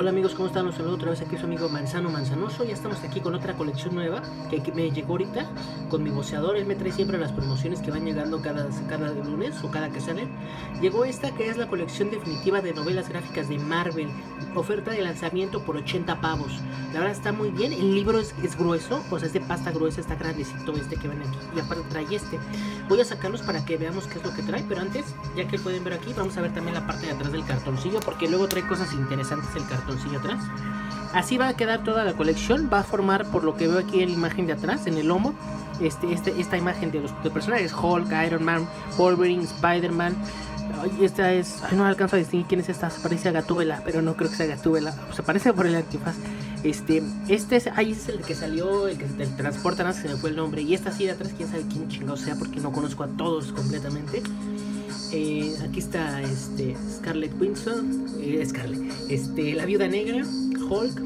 Hola amigos, ¿cómo están? Los saludo otra vez aquí su amigo Manzano Manzanoso. Ya estamos aquí con otra colección nueva que me llegó ahorita con mi boceador. Él me trae siempre las promociones que van llegando cada, cada lunes o cada que salen. Llegó esta que es la colección definitiva de novelas gráficas de Marvel. Oferta de lanzamiento por 80 pavos. La verdad está muy bien. El libro es, es grueso, o sea, es de pasta gruesa, está grandecito este que ven aquí. Y aparte trae este. Voy a sacarlos para que veamos qué es lo que trae. Pero antes, ya que pueden ver aquí, vamos a ver también la parte de atrás del cartoncillo porque luego trae cosas interesantes el cartoncillo atrás. Así va a quedar toda la colección. Va a formar, por lo que veo aquí en la imagen de atrás, en el lomo, este, este, esta imagen de los personajes: Hulk, Iron Man, Wolverine, Spider-Man. esta es. no alcanzo a distinguir quién es esta. Se parece a Gatúbela, pero no creo que sea Gatúbela. Se parece por el antifaz. Este, este es, ahí es el que salió, el que no se me fue el nombre. Y esta así de atrás, quién sabe quién chingado sea, porque no conozco a todos completamente. Eh, aquí está este, Scarlett Winston, eh, Scarlett, este, la viuda negra, Hulk,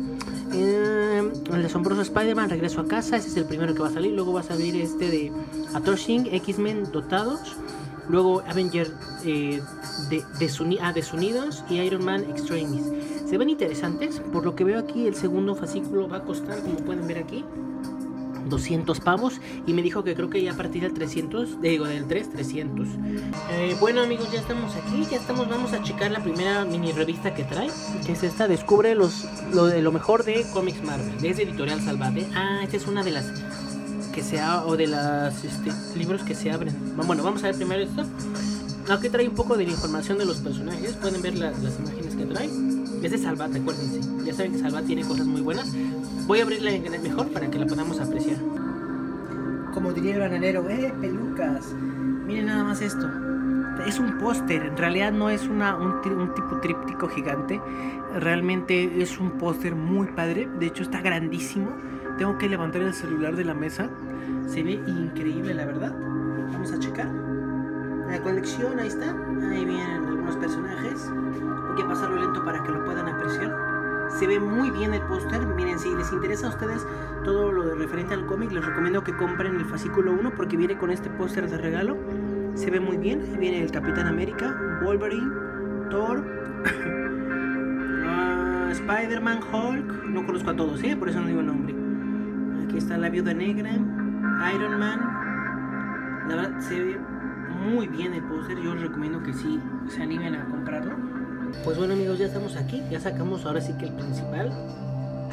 eh, el asombroso Spider-Man, regreso a casa, ese es el primero que va a salir, luego va a salir este de Atoshing, X-Men dotados, luego Avenger de, ah, desunidos y Iron Man Extremis. Se ven interesantes, por lo que veo aquí el segundo fascículo va a costar, como pueden ver aquí, 200 pavos y me dijo que creo que ya a partir del 300, digo del 3, 300. Eh, bueno amigos, ya estamos aquí, ya estamos, vamos a checar la primera mini revista que trae, que es esta, descubre los, lo lo mejor de Comics Marvel, es Editorial Salvate. Ah, esta es una de las que se ha, o de las este, libros que se abren. Bueno, vamos a ver primero esto. Aquí trae un poco de la información de los personajes, pueden ver las imágenes que trae. Es de Salvat, acuérdense. Ya saben que Salvat tiene cosas muy buenas. Voy a abrirla en mejor para que la podamos apreciar. Como diría el granadero, ¡eh, pelucas! Miren nada más esto. Es un póster, en realidad no es una, un, un tipo tríptico gigante. Realmente es un póster muy padre. De hecho, está grandísimo. Tengo que levantar el celular de la mesa. Se ve increíble, la verdad. Vamos a checar. La colección, ahí está. Ahí vienen algunos personajes. Hay que pasarlo lento para que lo puedan apreciar. Se ve muy bien el póster. Miren, si les interesa a ustedes todo lo de referente al cómic, les recomiendo que compren el fascículo 1 porque viene con este póster de regalo. Se ve muy bien. Ahí viene el Capitán América, Wolverine, Thor, uh, Spider-Man, Hulk. No conozco a todos, ¿eh? por eso no digo nombre. Aquí está la Viuda Negra, Iron Man. La verdad, se ve muy bien el póster. Yo les recomiendo que sí se animen a comprarlo. Pues bueno amigos, ya estamos aquí, ya sacamos ahora sí que el principal.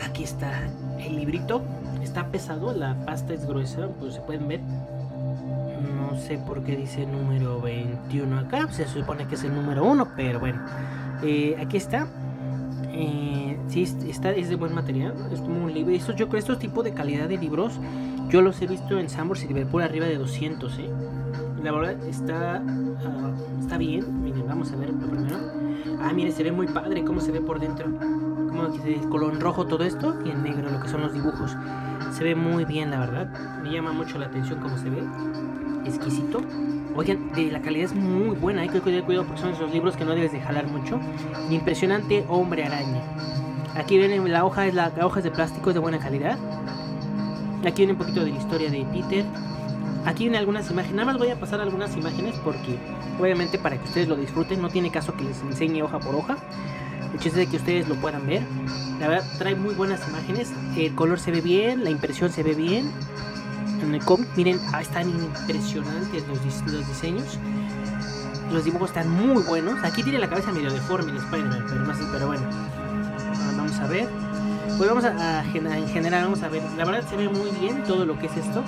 Aquí está el librito, está pesado, la pasta es gruesa, pues se pueden ver. No sé por qué dice número 21 acá, se supone que es el número 1, pero bueno. Eh, aquí está. Eh, sí, está, es de buen material, es como un libro. Estos, yo creo estos tipos de calidad de libros, yo los he visto en Sambors y Liverpool arriba de 200, ¿eh? La verdad está, ah, está bien. Miren, vamos a ver primero. Ah, mire, se ve muy padre cómo se ve por dentro. Como que se color rojo todo esto y en negro lo que son los dibujos. Se ve muy bien, la verdad. Me llama mucho la atención cómo se ve. Exquisito. Oigan, de la calidad es muy buena. Hay que tener cuidado porque son esos libros que no debes de jalar mucho. Impresionante hombre araña. Aquí viene la hoja, es la, hoja es de plástico, es de buena calidad. Aquí viene un poquito de la historia de Peter. Aquí vienen algunas imágenes. Nada más voy a pasar algunas imágenes porque obviamente para que ustedes lo disfruten no tiene caso que les enseñe hoja por hoja. El chiste es de que ustedes lo puedan ver. La verdad trae muy buenas imágenes. El color se ve bien, la impresión se ve bien. En el cómic, miren, ah, están impresionantes los, los diseños. Los dibujos están muy buenos. Aquí tiene la cabeza medio deforme el Spider-Man, pero no sé, pero bueno. Ah, vamos a ver. Pues vamos a, en general, vamos a ver. La verdad se ve muy bien todo lo que es esto.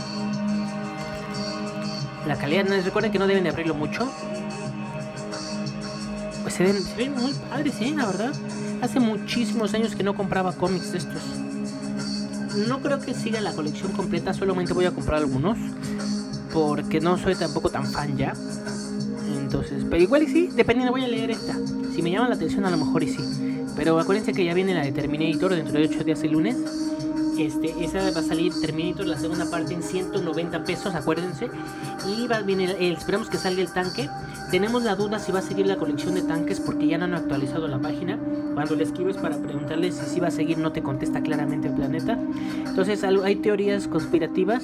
La calidad, recuerden que no deben de abrirlo mucho. Pues se ven, muy padres, ¿eh? La verdad. Hace muchísimos años que no compraba cómics de estos. No creo que siga la colección completa, solamente voy a comprar algunos. Porque no soy tampoco tan fan ya. Entonces, pero igual y sí, dependiendo, voy a leer esta. Si me llama la atención, a lo mejor y sí. Pero acuérdense que ya viene la de Terminator dentro de 8 días el lunes. Este, esa va a salir Terminator la segunda parte en 190 pesos, acuérdense. Y va, viene el, esperamos que salga el tanque. Tenemos la duda si va a seguir la colección de tanques porque ya no han actualizado la página. Cuando le escribes para preguntarle si sí va a seguir, no te contesta claramente el planeta. Entonces hay teorías conspirativas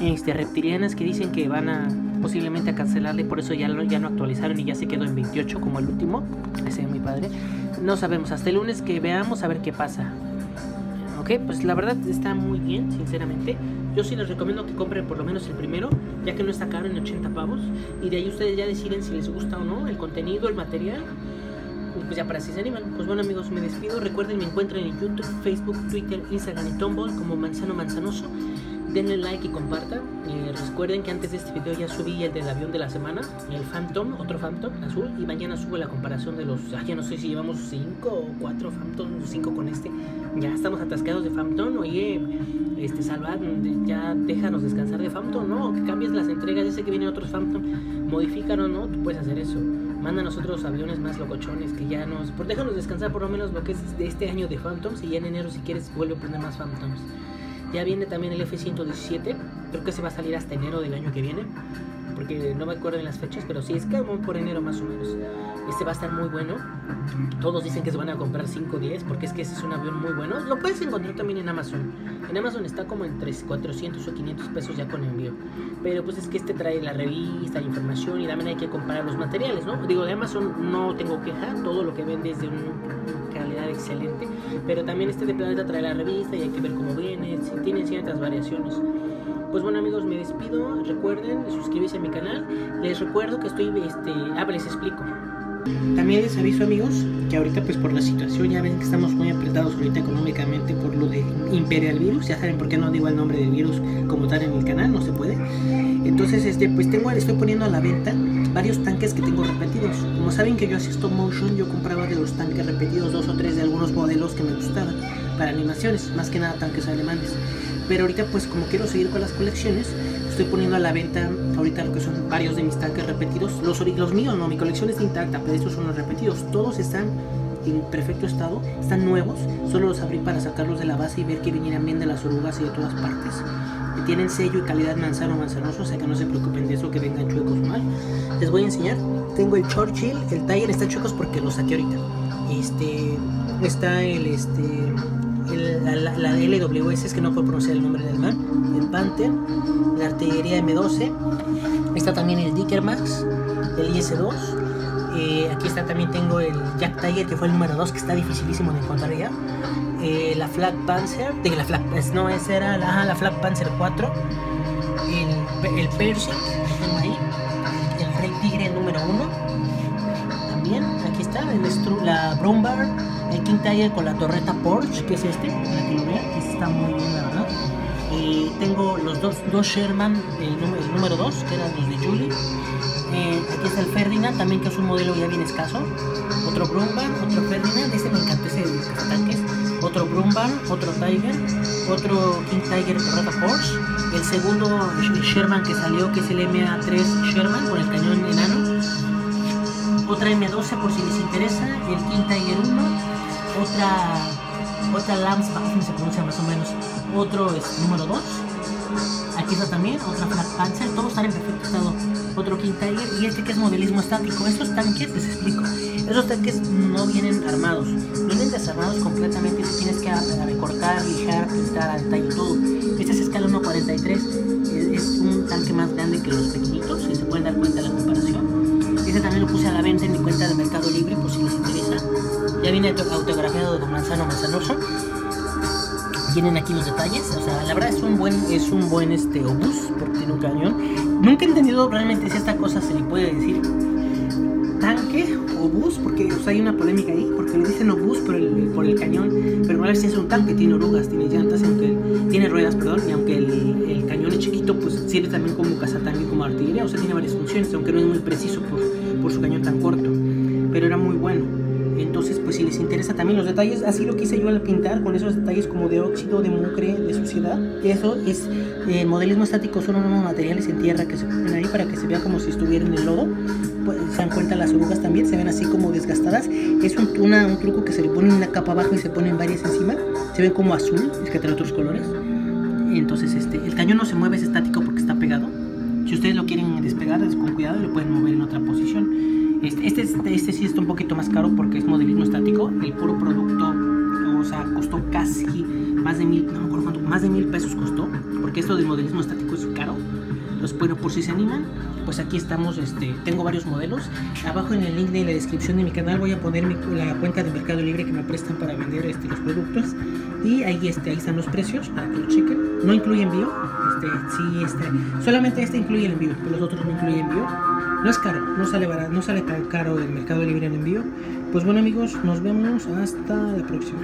este, reptilianas que dicen que van a posiblemente a cancelarle, por eso ya, lo, ya no actualizaron y ya se quedó en 28 como el último. Ese es muy padre. No sabemos, hasta el lunes que veamos a ver qué pasa. Pues la verdad está muy bien, sinceramente. Yo sí les recomiendo que compren por lo menos el primero, ya que no está caro en 80 pavos. Y de ahí ustedes ya deciden si les gusta o no el contenido, el material. Y pues ya para si se animan. Pues bueno amigos, me despido. Recuerden, me encuentran en YouTube, Facebook, Twitter, Instagram y Tumblr como Manzano Manzanoso denle like y compartan. Eh, recuerden que antes de este video ya subí el del avión de la semana, el Phantom, otro Phantom azul, y mañana subo la comparación de los, ya no sé si llevamos 5 o 4 Phantom, 5 con este. Ya estamos atascados de Phantom, oye, este Salvad, ya déjanos descansar de Phantom, ¿no? Que cambies las entregas, sé que vienen otros Phantom, modifícalo, ¿no? Tú puedes hacer eso. Mándanos otros aviones más locochones que ya nos... Por déjanos descansar por lo menos lo que es de este año de Phantoms y ya en enero si quieres vuelve a poner más Phantoms. Ya viene también el F-117, creo que se va a salir hasta enero del año que viene, porque no me acuerdo en las fechas, pero sí es como por enero más o menos. Este va a estar muy bueno. Todos dicen que se van a comprar 5 o 10 porque es que ese es un avión muy bueno. Lo puedes encontrar también en Amazon. En Amazon está como entre 400 o 500 pesos ya con envío. Pero pues es que este trae la revista, la información y también hay que comparar los materiales, ¿no? Digo, de Amazon no tengo queja, todo lo que vende es de una calidad excelente. Pero también este de Planeta trae la revista y hay que ver cómo viene, si tiene ciertas variaciones. Pues bueno amigos, me despido. Recuerden suscribirse a mi canal. Les recuerdo que estoy, este, ah, les explico. También les aviso amigos que ahorita pues por la situación ya ven que estamos muy apretados ahorita económicamente por lo de Imperial Virus, ya saben por qué no digo el nombre del virus como tal en Entonces este pues tengo estoy poniendo a la venta varios tanques que tengo repetidos. Como saben que yo hacía stop motion, yo compraba de los tanques repetidos dos o tres de algunos modelos que me gustaban para animaciones, más que nada tanques alemanes. Pero ahorita pues como quiero seguir con las colecciones, estoy poniendo a la venta ahorita lo que son varios de mis tanques repetidos. Los, los míos no, mi colección está intacta, pero estos son los repetidos. Todos están en perfecto estado, están nuevos, solo los abrí para sacarlos de la base y ver que vinieran bien de las orugas y de todas partes. Tienen sello y calidad manzano manzanoso, o sea que no se preocupen de eso que vengan chuecos mal. Les voy a enseñar, tengo el Churchill, el Tiger está chuecos porque lo saqué ahorita. Este, está el este la, la, LWS, es que no puedo pronunciar el nombre del man, el Panther, la artillería M12, está también el Dicker Max, el IS-2, eh, aquí está también tengo el Jack Tiger, que fue el número 2, que está dificilísimo de encontrar ya, eh, la Flag Panzer, de la no, esa era la, la Panzer 4, el, el Pershing, ahí, el Rey Tigre número 1, también, aquí está, el, la Brombar, el King Tiger con la torreta Porsche, que es este, para que lo vean, este está muy bien la verdad. Eh, tengo los dos, dos Sherman, el, número 2, que eran los de Julie. Eh, aquí está el Ferdinand, también que es un modelo ya bien escaso. Otro Brumban, otro Ferdinand, este me encantó ese de tanques. Otro Brumban, otro Tiger, otro King Tiger torreta Porsche. El segundo Sherman que salió, que es el MA3 Sherman con el cañón enano. Otra M12 por si les interesa, el King Tiger 1, otra otra Lams se pronuncia más o menos otro es número 2 aquí está también otra Black Panzer todos están en perfecto estado. Otro King Tiger y este que es modelismo estático estos tanques les explico. Esos tanques no vienen armados vienen desarmados completamente y tienes que recortar lijar pintar al detalle todo. Este es escala 1.43 es un tanque más grande que los pequeñitos si se pueden dar cuenta de la comparación. Este también lo puse a la venta en mi cuenta de Mercado Libre por si les interesa. Ya viene autografiado de Manzano Manzanoso. Vienen aquí los detalles. O sea, la verdad es un buen, es un buen este obús, porque tiene un cañón. Nunca he entendido realmente si esta cosa se le puede decir tanque o bus, porque hay una polémica ahí, porque le dicen obús por el, por el cañón, pero ver si es un tanque, tiene orugas, tiene llantas, aunque tiene ruedas, perdón, y aunque el, el cañón es chiquito, pues sirve también como cazatanque, como artillería, o sea, tiene varias funciones, aunque no es muy preciso por, por su cañón tan corto, interesa también los detalles, así lo quise yo al pintar, con esos detalles como de óxido, de mucre, de suciedad. Eso es, el modelismo estático son unos materiales en tierra que se ponen ahí para que se vea como si estuvieran en el lodo. Pues, se dan cuenta las orugas también, se ven así como desgastadas. Es un, un truco que se le pone una capa abajo y se ponen varias encima. Se ven como azul, es que trae otros colores. Entonces, este, el cañón no se mueve, es estático porque está pegado. Si ustedes lo quieren despegar, con cuidado y lo pueden mover en otra posición. Este, este, este, sí está un poquito más caro porque es modelismo estático. El puro producto, o sea, costó casi más de mil, no me acuerdo cuánto, más de mil pesos costó. Porque esto del modelismo estático es caro. Los, bueno, por si se animan, pues aquí estamos, este, tengo varios modelos. Abajo en el link de la descripción de mi canal voy a poner la cuenta de Mercado Libre que me prestan para vender este, los productos. Y ahí, este, ahí están los precios para que lo chequen. No incluye envío. Este, sí, este, solamente este incluye el envío, los otros no incluyen envío. No es caro, no sale no sale tan caro el Mercado Libre en envío. Pues bueno amigos, nos vemos hasta la próxima.